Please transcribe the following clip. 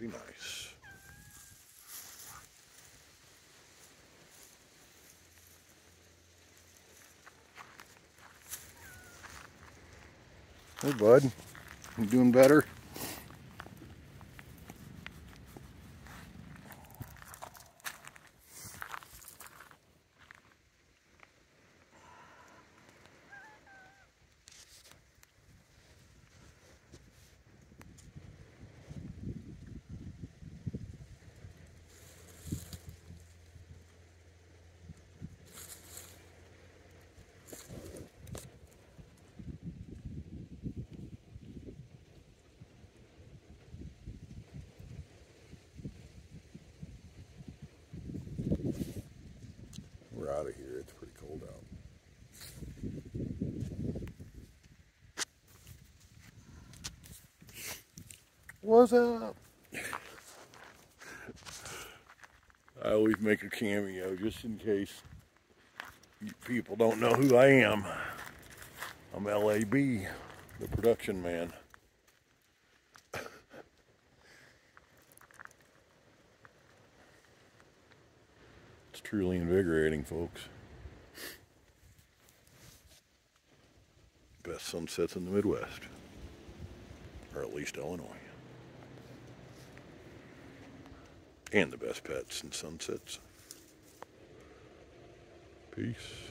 Pretty nice. Hey, bud. You doing better? We're out of here. It's pretty cold out. What's up? I always make a cameo just in case people don't know who I am. I'm LAB, the production man. It's truly invigorating, folks. Best sunsets in the Midwest, or at least Illinois. And the best pets and sunsets. Peace.